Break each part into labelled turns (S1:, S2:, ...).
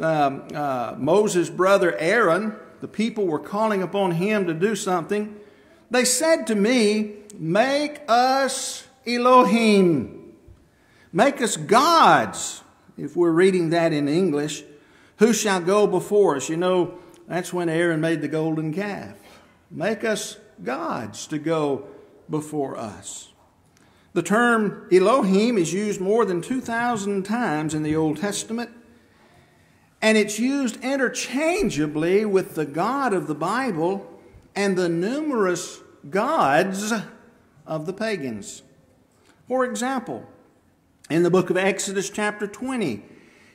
S1: um, uh, Moses' brother Aaron, the people were calling upon him to do something. They said to me, Make us Elohim, make us gods, if we're reading that in English, who shall go before us? You know, that's when Aaron made the golden calf. Make us gods to go before us. The term Elohim is used more than 2,000 times in the Old Testament, and it's used interchangeably with the God of the Bible and the numerous gods of the pagans. For example, in the book of Exodus, chapter 20,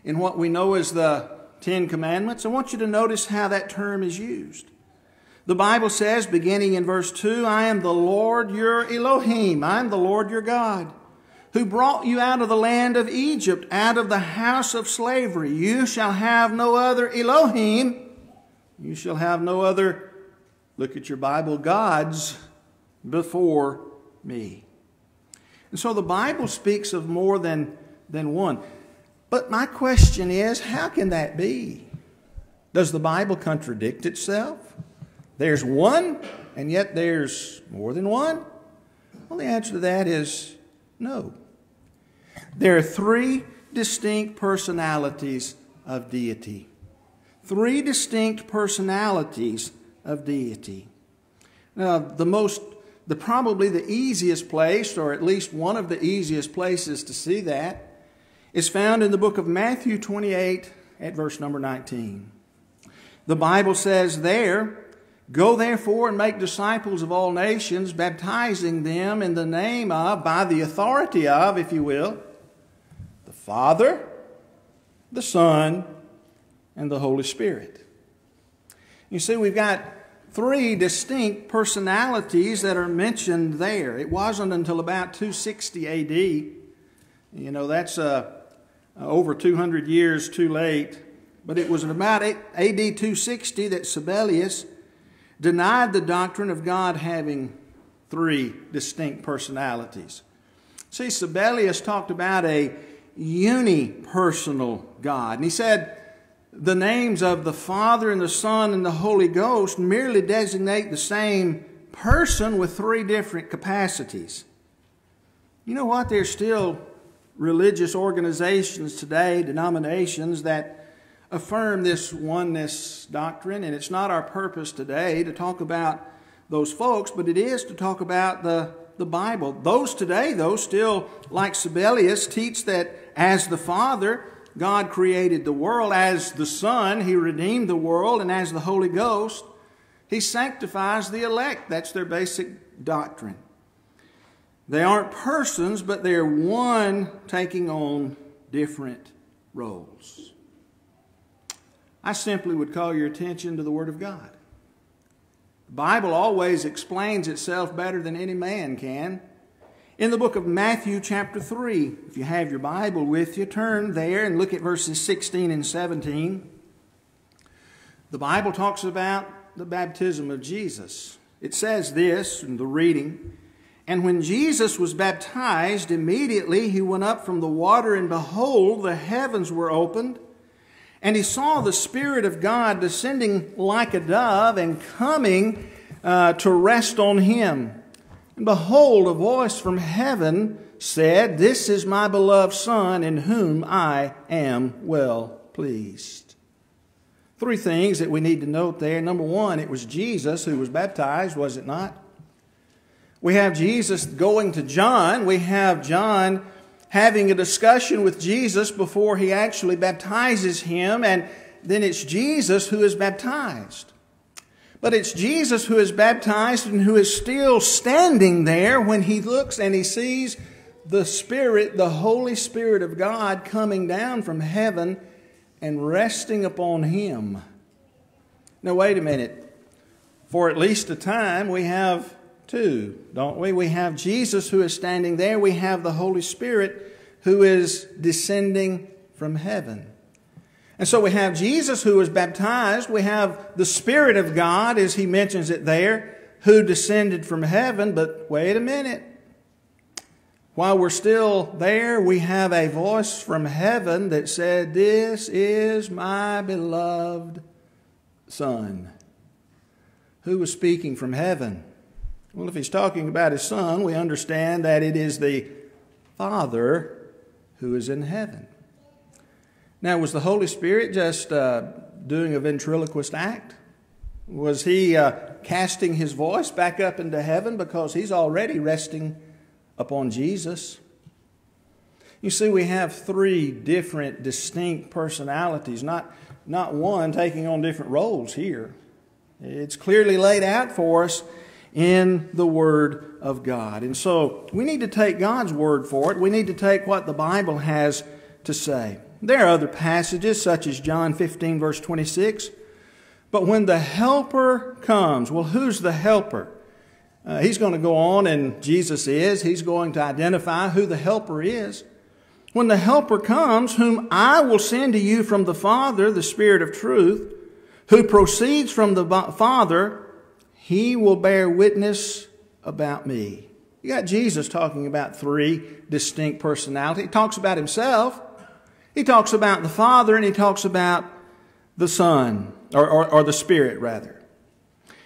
S1: in what we know as the Ten Commandments, I want you to notice how that term is used. The Bible says, beginning in verse 2, I am the Lord your Elohim, I am the Lord your God, who brought you out of the land of Egypt, out of the house of slavery. You shall have no other Elohim, you shall have no other, look at your Bible, gods before me. And so the Bible speaks of more than, than one. But my question is how can that be? Does the Bible contradict itself? There's one, and yet there's more than one? Well, the answer to that is no. There are three distinct personalities of deity. Three distinct personalities of deity. Now, the most, the probably the easiest place, or at least one of the easiest places to see that, is found in the book of Matthew 28 at verse number 19. The Bible says there, Go therefore and make disciples of all nations, baptizing them in the name of, by the authority of, if you will, Father, the Son, and the Holy Spirit. You see, we've got three distinct personalities that are mentioned there. It wasn't until about 260 AD. You know, that's uh, over 200 years too late. But it was in about AD 260 that Sabellius denied the doctrine of God having three distinct personalities. See, Sabellius talked about a unipersonal God. And he said the names of the Father and the Son and the Holy Ghost merely designate the same person with three different capacities. You know what? There's still religious organizations today, denominations that affirm this oneness doctrine, and it's not our purpose today to talk about those folks, but it is to talk about the, the Bible. Those today, though, still, like Sabellius, teach that as the Father, God created the world, as the Son, He redeemed the world, and as the Holy Ghost, He sanctifies the elect. That's their basic doctrine. They aren't persons, but they're one taking on different roles. I simply would call your attention to the Word of God. The Bible always explains itself better than any man can. In the book of Matthew, chapter 3, if you have your Bible with you, turn there and look at verses 16 and 17. The Bible talks about the baptism of Jesus. It says this in the reading and when Jesus was baptized, immediately he went up from the water, and behold, the heavens were opened. And he saw the Spirit of God descending like a dove and coming uh, to rest on him. And behold, a voice from heaven said, This is my beloved Son, in whom I am well pleased. Three things that we need to note there. Number one, it was Jesus who was baptized, was it not? We have Jesus going to John. We have John having a discussion with Jesus before he actually baptizes him, and then it's Jesus who is baptized. But it's Jesus who is baptized and who is still standing there when he looks and he sees the Spirit, the Holy Spirit of God, coming down from heaven and resting upon him. Now, wait a minute. For at least a time, we have two, don't we? We have Jesus who is standing there, we have the Holy Spirit who is descending from heaven. And so we have Jesus who was baptized, we have the Spirit of God, as he mentions it there, who descended from heaven. But wait a minute. While we're still there, we have a voice from heaven that said, This is my beloved Son. Who was speaking from heaven? Well, if he's talking about his Son, we understand that it is the Father who is in heaven. Now, was the Holy Spirit just uh, doing a ventriloquist act? Was he uh, casting his voice back up into heaven because he's already resting upon Jesus? You see, we have three different distinct personalities, not, not one taking on different roles here. It's clearly laid out for us in the Word of God. And so we need to take God's Word for it. We need to take what the Bible has to say. There are other passages, such as John 15, verse 26. But when the Helper comes, well, who's the Helper? Uh, he's going to go on, and Jesus is. He's going to identify who the Helper is. When the Helper comes, whom I will send to you from the Father, the Spirit of truth, who proceeds from the Father, he will bear witness about me. You got Jesus talking about three distinct personalities. He talks about himself. He talks about the Father and he talks about the Son, or, or, or the Spirit, rather.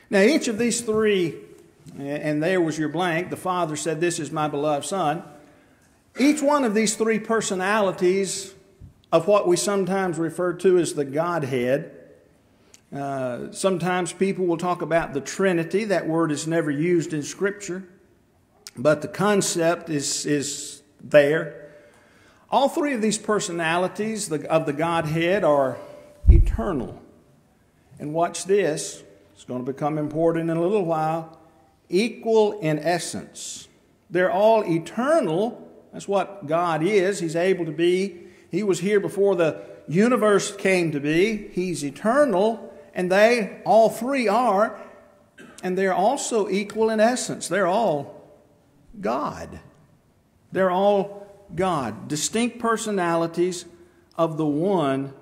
S1: Now, each of these three, and there was your blank, the Father said, This is my beloved Son. Each one of these three personalities of what we sometimes refer to as the Godhead. Uh, sometimes people will talk about the Trinity. That word is never used in Scripture, but the concept is, is there. All three of these personalities of the Godhead are eternal. And watch this, it's going to become important in a little while. Equal in essence. They're all eternal. That's what God is. He's able to be. He was here before the universe came to be. He's eternal, and they, all three, are. And they're also equal in essence. They're all God. They're all God, distinct personalities of the one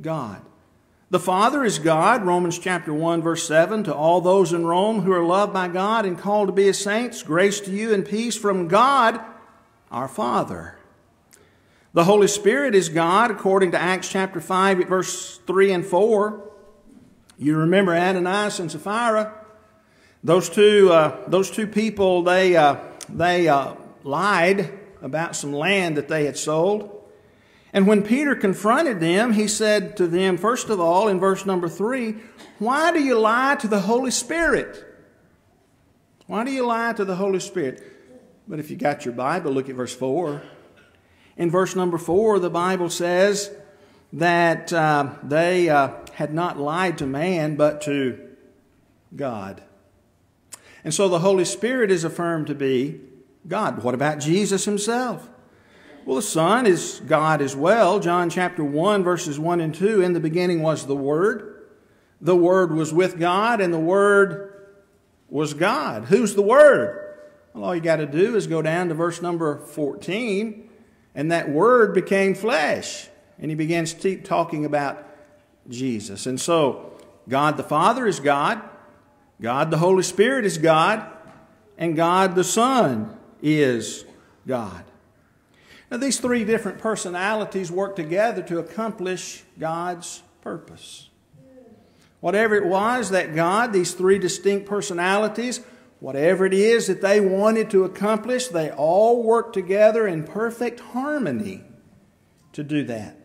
S1: God. The Father is God, Romans chapter 1 verse 7, to all those in Rome who are loved by God and called to be his saints, grace to you and peace from God, our Father. The Holy Spirit is God, according to Acts chapter 5 verse 3 and 4. You remember Ananias and Sapphira. Those two, uh, those two people, they, uh, they uh, lied about some land that they had sold. And when Peter confronted them, he said to them, first of all, in verse number three, Why do you lie to the Holy Spirit? Why do you lie to the Holy Spirit? But if you got your Bible, look at verse 4. In verse number 4, the Bible says that uh, they uh, had not lied to man, but to God. And so the Holy Spirit is affirmed to be God. What about Jesus himself? Well, the Son is God as well. John chapter 1, verses 1 and 2. In the beginning was the Word. The Word was with God, and the Word was God. Who's the Word? Well, all you got to do is go down to verse number 14, and that Word became flesh. And he begins to keep talking about Jesus. And so, God the Father is God, God the Holy Spirit is God, and God the Son is God. Now, these three different personalities work together to accomplish God's purpose. Whatever it was that God, these three distinct personalities, whatever it is that they wanted to accomplish, they all work together in perfect harmony to do that.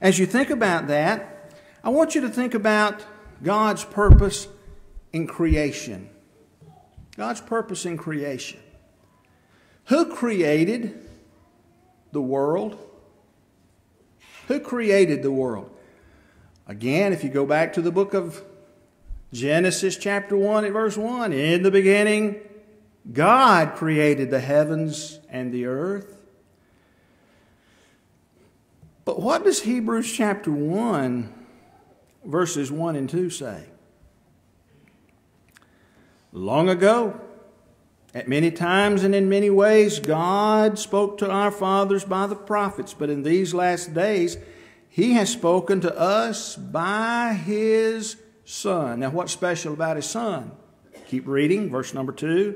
S1: As you think about that, I want you to think about God's purpose in creation. God's purpose in creation. Who created the world? Who created the world? Again, if you go back to the book of Genesis, chapter 1, at verse 1, in the beginning, God created the heavens and the earth. But what does Hebrews chapter 1, verses 1 and 2 say? Long ago, at many times and in many ways, God spoke to our fathers by the prophets, but in these last days, He has spoken to us by His Son. Now, what's special about His Son? Keep reading, verse number two.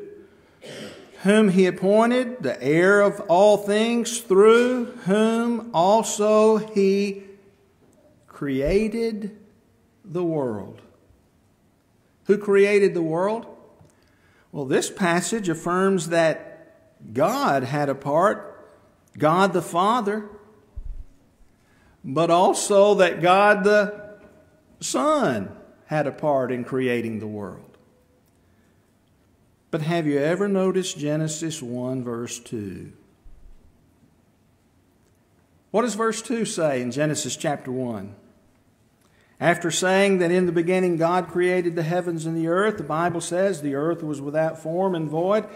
S1: whom he appointed the heir of all things, through whom also he created the world. Who created the world? Well, this passage affirms that God had a part, God the Father, but also that God the Son had a part in creating the world. But have you ever noticed Genesis 1, verse 2? What does verse 2 say in Genesis chapter 1? After saying that in the beginning God created the heavens and the earth, the Bible says the earth was without form and void,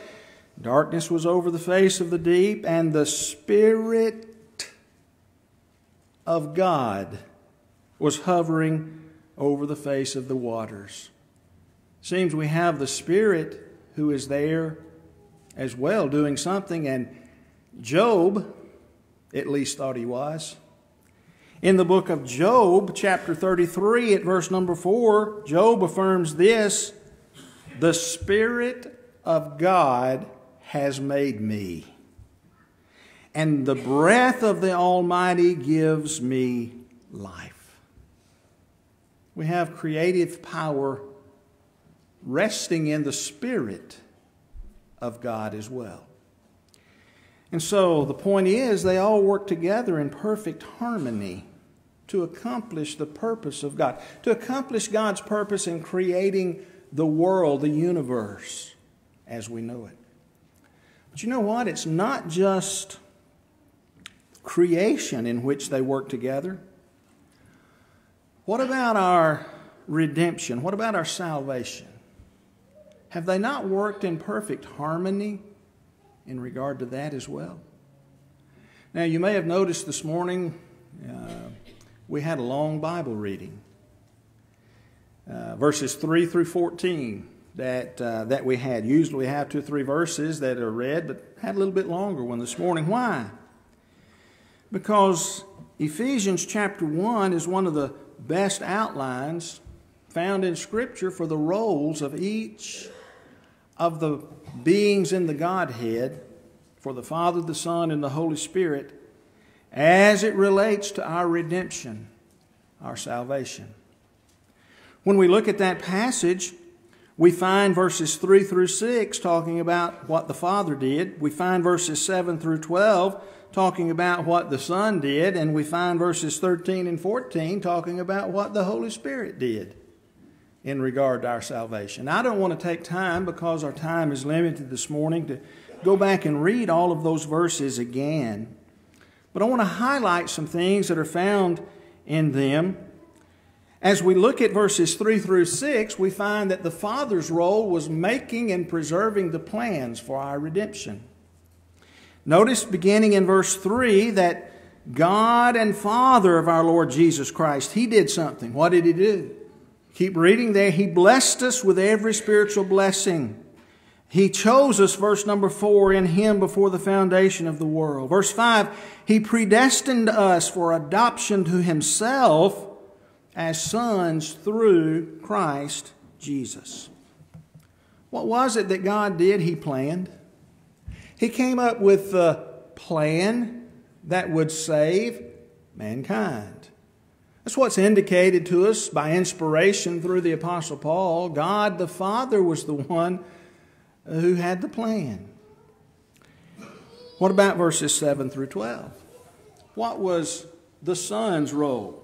S1: darkness was over the face of the deep, and the Spirit of God was hovering over the face of the waters. Seems we have the Spirit who is there as well doing something, and Job at least thought he was. In the book of Job, chapter 33, at verse number 4, Job affirms this The Spirit of God has made me, and the breath of the Almighty gives me life. We have creative power resting in the Spirit of God as well. And so the point is, they all work together in perfect harmony to accomplish the purpose of God, to accomplish God's purpose in creating the world, the universe, as we know it. But you know what? It's not just creation in which they work together. What about our redemption? What about our salvation? Have they not worked in perfect harmony in regard to that as well? Now, you may have noticed this morning uh, we had a long Bible reading. Uh, verses 3 through 14 that, uh, that we had. Usually we have two or three verses that are read, but had a little bit longer one this morning. Why? Because Ephesians chapter 1 is one of the best outlines found in Scripture for the roles of each of the beings in the Godhead, for the Father, the Son, and the Holy Spirit, as it relates to our redemption, our salvation. When we look at that passage, we find verses 3 through 6 talking about what the Father did. We find verses 7 through 12 talking about what the Son did. And we find verses 13 and 14 talking about what the Holy Spirit did in regard to our salvation. I don't want to take time because our time is limited this morning to go back and read all of those verses again. But I want to highlight some things that are found in them. As we look at verses 3 through 6, we find that the Father's role was making and preserving the plans for our redemption. Notice beginning in verse 3 that God and Father of our Lord Jesus Christ, He did something. What did He do? Keep reading there. He blessed us with every spiritual blessing. He chose us, verse number four, in Him before the foundation of the world. Verse five, He predestined us for adoption to Himself as sons through Christ Jesus. What was it that God did? He planned. He came up with the plan that would save mankind. That's what's indicated to us by inspiration through the Apostle Paul. God the Father was the one Uh, who had the plan. What about verses 7 through 12? What was the Son's role?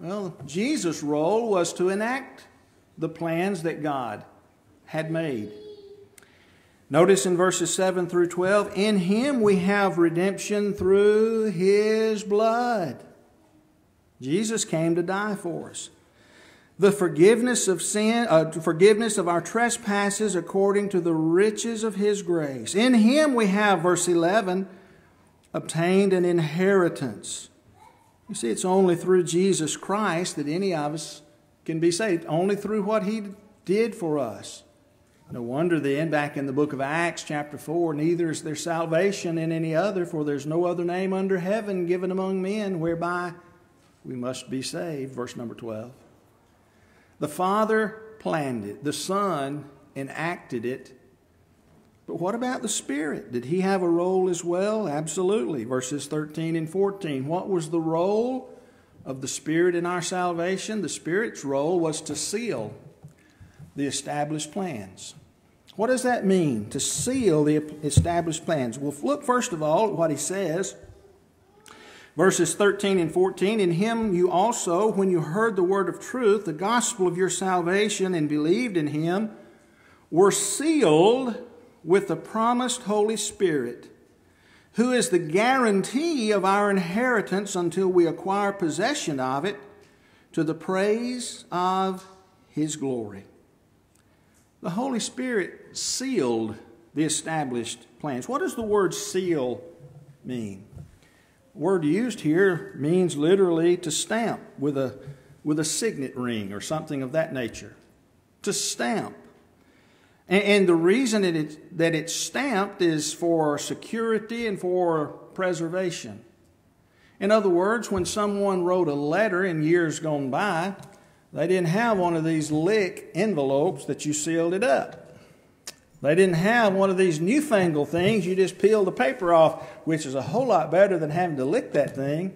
S1: Well, Jesus' role was to enact the plans that God had made. Notice in verses 7 through 12, in Him we have redemption through His blood Jesus came to die for us. The forgiveness of sin, uh, forgiveness of our trespasses according to the riches of His grace. In Him we have, verse 11, obtained an inheritance. You see, it's only through Jesus Christ that any of us can be saved, only through what He did for us. No wonder then, back in the book of Acts, chapter 4, neither is there salvation in any other, for there's no other name under heaven given among men whereby we must be saved. Verse number 12. The Father planned it, the Son enacted it, But what about the Spirit? Did he have a role as well? Absolutely. Verses 13 and 14. What was the role of the Spirit in our salvation? The Spirit's role was to seal the established plans. What does that mean, to seal the established plans? Well, look first of all at what he says. Verses 13 and 14 In him you also, when you heard the word of truth, the gospel of your salvation, and believed in him, were sealed with the promised Holy Spirit, who is the guarantee of our inheritance until we acquire possession of it to the praise of His glory. The Holy Spirit sealed the established plans. What does the word seal mean? Word used here means literally to stamp with a, with a signet ring or something of that nature. To stamp. And, and the reason that, it, that it's stamped is for security and for preservation. In other words, when someone wrote a letter in years gone by, they didn't have one of these lick envelopes that you sealed it up. They didn't have one of these newfangled things you just peel the paper off, which is a whole lot better than having to lick that thing.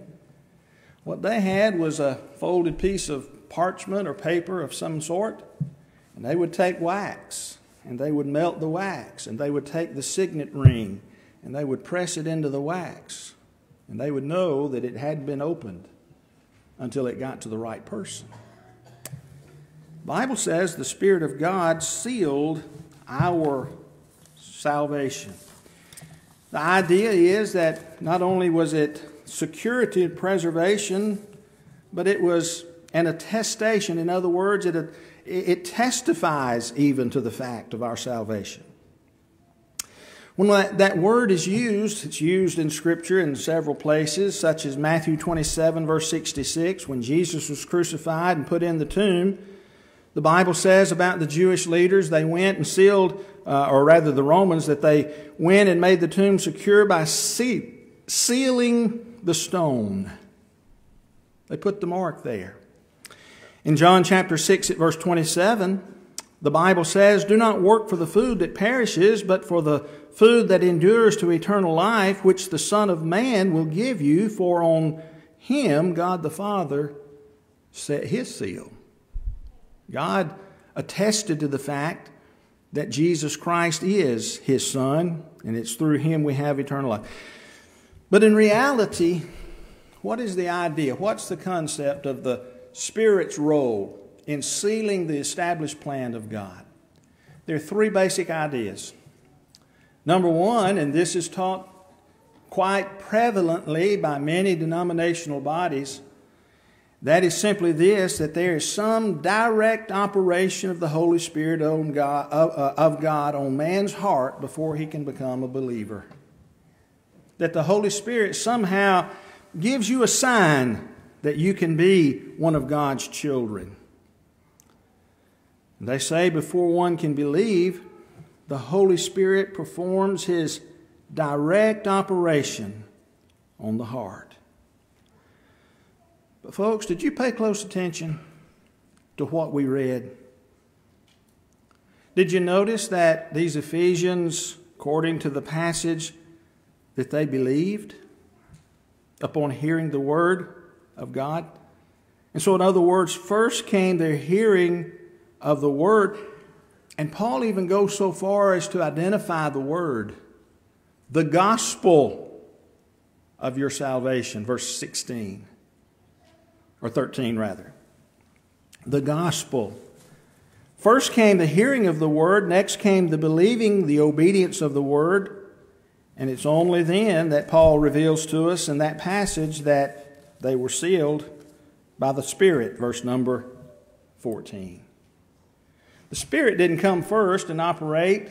S1: What they had was a folded piece of parchment or paper of some sort, and they would take wax and they would melt the wax, and they would take the signet ring, and they would press it into the wax, and they would know that it hadn't been opened until it got to the right person. The Bible says the Spirit of God sealed our salvation. The idea is that not only was it security and preservation, but it was an attestation. In other words, it it testifies even to the fact of our salvation. When that word is used, it's used in Scripture in several places, such as Matthew 27, verse 66, when Jesus was crucified and put in the tomb. The Bible says about the Jewish leaders, they went and sealed, uh, or rather the Romans, that they went and made the tomb secure by sealing the stone. They put the mark there. In John chapter 6 at verse 27, the Bible says, Do not work for the food that perishes, but for the food that endures to eternal life, which the Son of Man will give you, for on him God the Father set his seal. God attested to the fact that Jesus Christ is his Son, and it's through him we have eternal life. But in reality, what is the idea? What's the concept of the Spirit's role in sealing the established plan of God. There are three basic ideas. Number one, and this is taught quite prevalently by many denominational bodies, that is simply this that there is some direct operation of the Holy Spirit on God, uh, of God on man's heart before he can become a believer. That the Holy Spirit somehow gives you a sign that you can be one of God's children. They say before one can believe, the Holy Spirit performs His direct operation on the heart. But, folks, did you pay close attention to what we read? Did you notice that these Ephesians, according to the passage, that they believed upon hearing the word? of God. And so, in other words, first came their hearing of the Word. And Paul even goes so far as to identify the Word, the gospel of your salvation, verse 16, or 13 rather. The gospel. First came the hearing of the Word, next came the believing, the obedience of the Word. And it's only then that Paul reveals to us in that passage that they were sealed by the Spirit, verse number 14. The Spirit didn't come first and operate,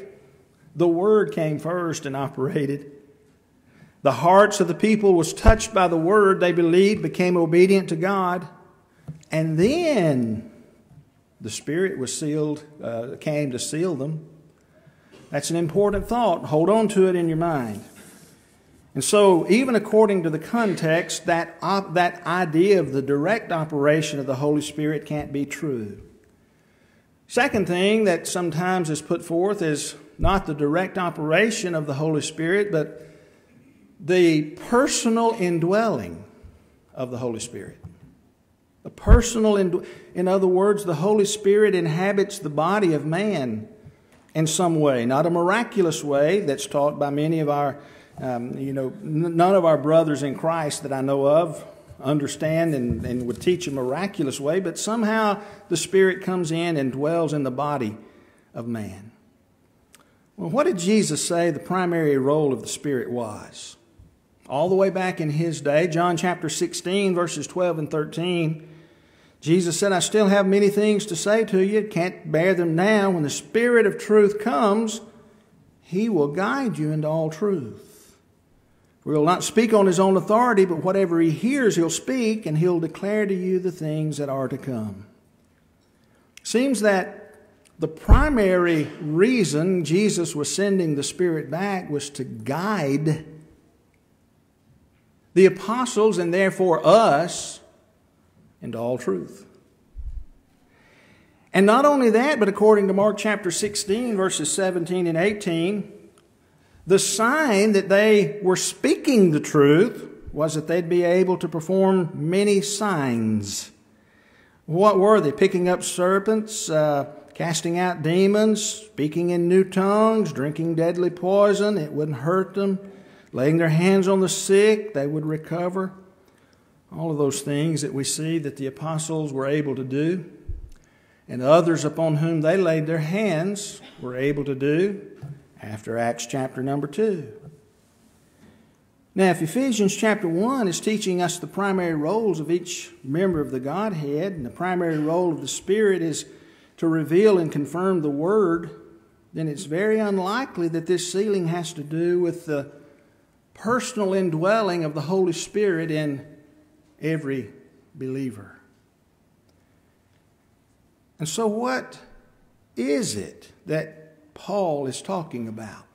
S1: the Word came first and operated. The hearts of the people was touched by the Word they believed, became obedient to God, and then the Spirit was sealed, uh, came to seal them. That's an important thought. Hold on to it in your mind. And so, even according to the context, that, op- that idea of the direct operation of the Holy Spirit can't be true. Second thing that sometimes is put forth is not the direct operation of the Holy Spirit, but the personal indwelling of the Holy Spirit. A personal, in, in other words, the Holy Spirit inhabits the body of man in some way, not a miraculous way that's taught by many of our, um, you know, none of our brothers in Christ that I know of understand and, and would teach a miraculous way, but somehow the Spirit comes in and dwells in the body of man. Well, what did Jesus say the primary role of the Spirit was? All the way back in his day, John chapter 16, verses 12 and 13. Jesus said, I still have many things to say to you, can't bear them now. When the Spirit of truth comes, he will guide you into all truth. For he'll not speak on his own authority, but whatever he hears, he'll speak, and he'll declare to you the things that are to come. Seems that the primary reason Jesus was sending the Spirit back was to guide the apostles and therefore us into all truth. And not only that, but according to Mark chapter 16, verses 17 and 18, the sign that they were speaking the truth was that they'd be able to perform many signs. What were they? Picking up serpents, uh, casting out demons, speaking in new tongues, drinking deadly poison. It wouldn't hurt them. Laying their hands on the sick, they would recover. All of those things that we see that the apostles were able to do, and others upon whom they laid their hands were able to do after Acts chapter number 2. Now, if Ephesians chapter 1 is teaching us the primary roles of each member of the Godhead, and the primary role of the Spirit is to reveal and confirm the Word, then it's very unlikely that this sealing has to do with the personal indwelling of the Holy Spirit in every believer. And so, what is it that Paul is talking about?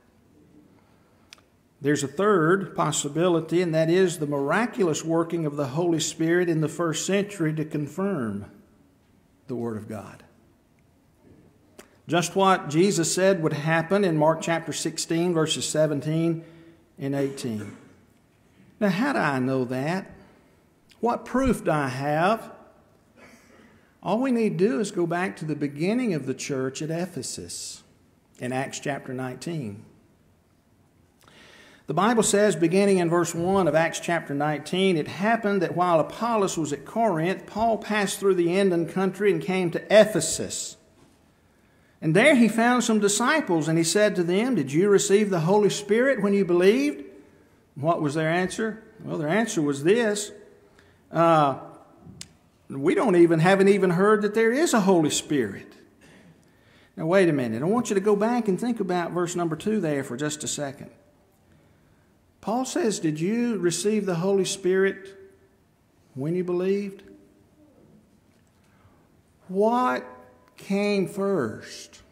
S1: There's a third possibility, and that is the miraculous working of the Holy Spirit in the first century to confirm the Word of God. Just what Jesus said would happen in Mark chapter 16, verses 17 and 18. Now, how do I know that? What proof do I have? All we need to do is go back to the beginning of the church at Ephesus in Acts chapter 19. The Bible says, beginning in verse 1 of Acts chapter 19, it happened that while Apollos was at Corinth, Paul passed through the inland country and came to Ephesus. And there he found some disciples, and he said to them, Did you receive the Holy Spirit when you believed? What was their answer? Well, their answer was this uh, we don't even haven't even heard that there is a Holy Spirit. Now wait a minute. I want you to go back and think about verse number two there for just a second. Paul says, Did you receive the Holy Spirit when you believed? What came first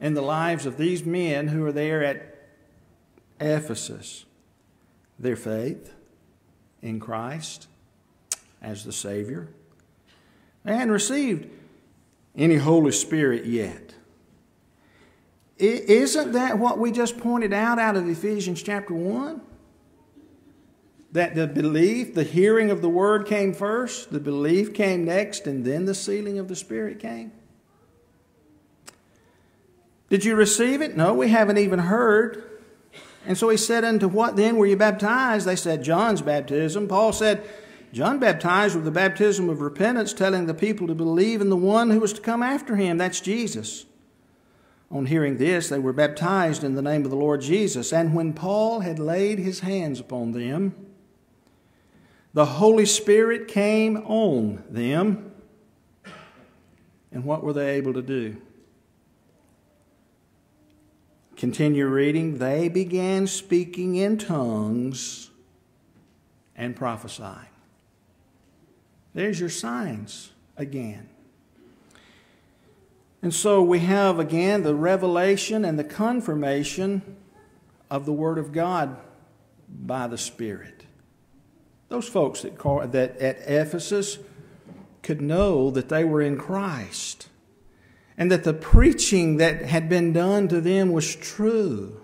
S1: in the lives of these men who are there at Ephesus? Their faith in Christ as the Savior. They hadn't received any Holy Spirit yet. Isn't that what we just pointed out out of Ephesians chapter 1? That the belief, the hearing of the word came first, the belief came next, and then the sealing of the Spirit came? Did you receive it? No, we haven't even heard. And so he said, Unto what then were you baptized? They said, John's baptism. Paul said, John baptized with the baptism of repentance, telling the people to believe in the one who was to come after him. That's Jesus. On hearing this, they were baptized in the name of the Lord Jesus. And when Paul had laid his hands upon them, the Holy Spirit came on them. And what were they able to do? Continue reading. They began speaking in tongues and prophesying. There's your signs again. And so we have again the revelation and the confirmation of the Word of God by the Spirit. Those folks that, that at Ephesus could know that they were in Christ. and that the preaching that had been done to them was true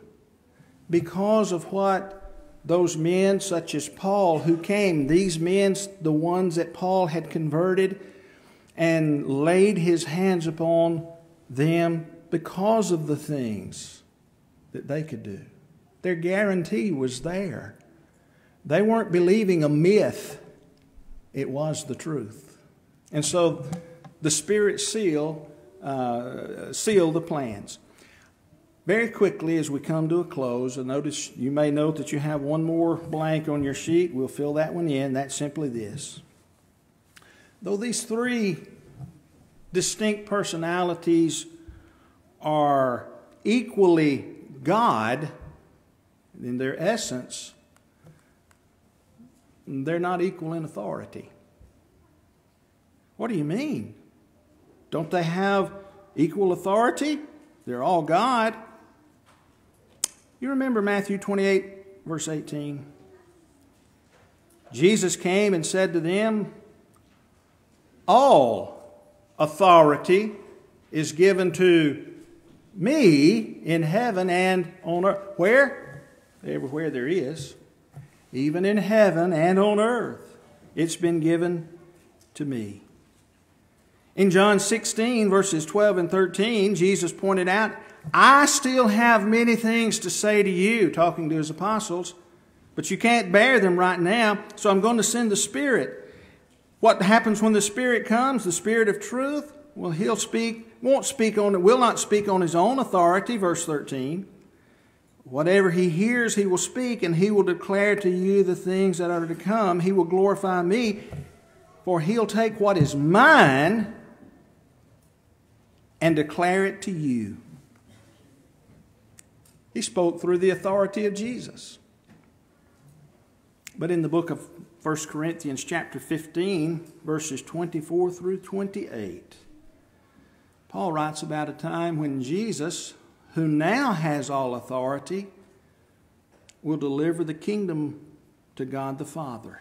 S1: because of what those men, such as Paul, who came, these men, the ones that Paul had converted, and laid his hands upon them because of the things that they could do. Their guarantee was there. They weren't believing a myth, it was the truth. And so the Spirit seal uh, sealed the plans. Very quickly, as we come to a close, and notice you may note that you have one more blank on your sheet. We'll fill that one in. That's simply this. Though these three distinct personalities are equally God in their essence, they're not equal in authority. What do you mean? Don't they have equal authority? They're all God. You remember Matthew 28, verse 18? Jesus came and said to them, All authority is given to me in heaven and on earth. Where? Everywhere there is. Even in heaven and on earth. It's been given to me. In John 16, verses 12 and 13, Jesus pointed out, I still have many things to say to you, talking to his apostles, but you can't bear them right now, so I'm going to send the Spirit. What happens when the Spirit comes? The Spirit of truth? Well, he'll speak, won't speak on, will not speak on his own authority, verse 13. Whatever he hears, he will speak, and he will declare to you the things that are to come. He will glorify me, for he'll take what is mine and declare it to you. He spoke through the authority of Jesus. But in the book of 1 Corinthians, chapter 15, verses 24 through 28, Paul writes about a time when Jesus, who now has all authority, will deliver the kingdom to God the Father.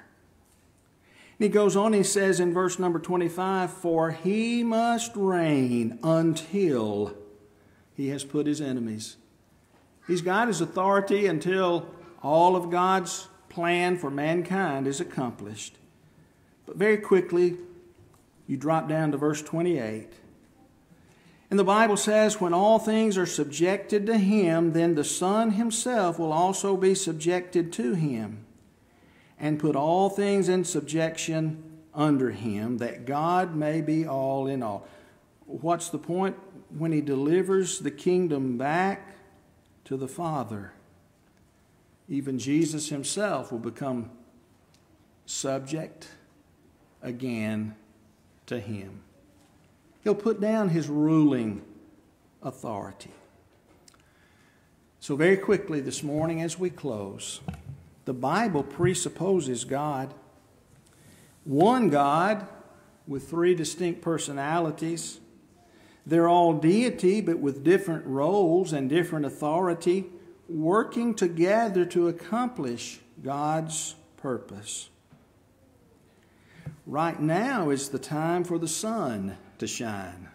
S1: And he goes on, he says in verse number 25, For he must reign until he has put his enemies. He's got his authority until all of God's plan for mankind is accomplished. But very quickly, you drop down to verse 28. And the Bible says, When all things are subjected to him, then the Son himself will also be subjected to him and put all things in subjection under him, that God may be all in all. What's the point? When he delivers the kingdom back to the Father, even Jesus himself will become subject again to him. He'll put down his ruling authority. So, very quickly this morning as we close, the Bible presupposes God. One God with three distinct personalities. They're all deity, but with different roles and different authority, working together to accomplish God's purpose. Right now is the time for the sun to shine.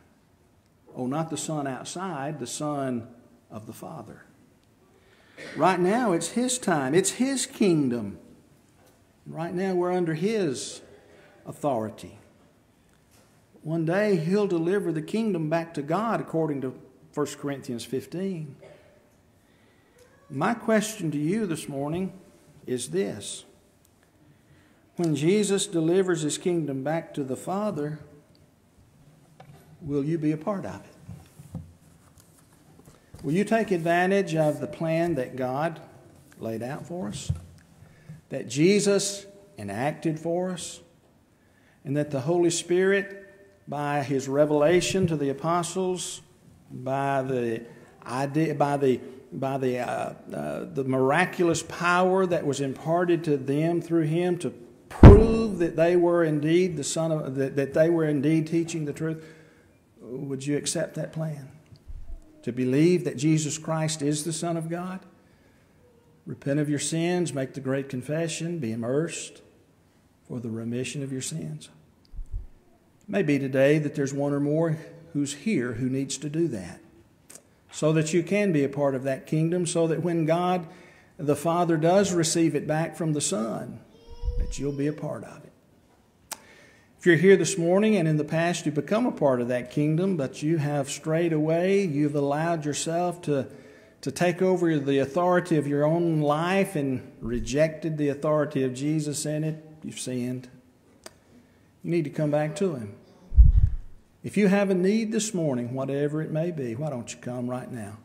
S1: Oh, not the sun outside, the Son of the Father. Right now, it's His time, it's His kingdom. Right now, we're under His authority. One day, He'll deliver the kingdom back to God, according to 1 Corinthians 15. My question to you this morning is this When Jesus delivers His kingdom back to the Father, will you be a part of it? Will you take advantage of the plan that God laid out for us? That Jesus enacted for us? And that the Holy Spirit, by his revelation to the apostles, by the idea, by the by the, uh, uh, the miraculous power that was imparted to them through him to prove that they were indeed the son of that, that they were indeed teaching the truth would you accept that plan to believe that Jesus Christ is the Son of God, repent of your sins, make the great confession, be immersed for the remission of your sins. It may be today that there's one or more who's here who needs to do that. So that you can be a part of that kingdom, so that when God the Father does receive it back from the Son, that you'll be a part of it. If you're here this morning and in the past you've become a part of that kingdom, but you have strayed away, you've allowed yourself to, to take over the authority of your own life and rejected the authority of Jesus in it, you've sinned. You need to come back to Him. If you have a need this morning, whatever it may be, why don't you come right now?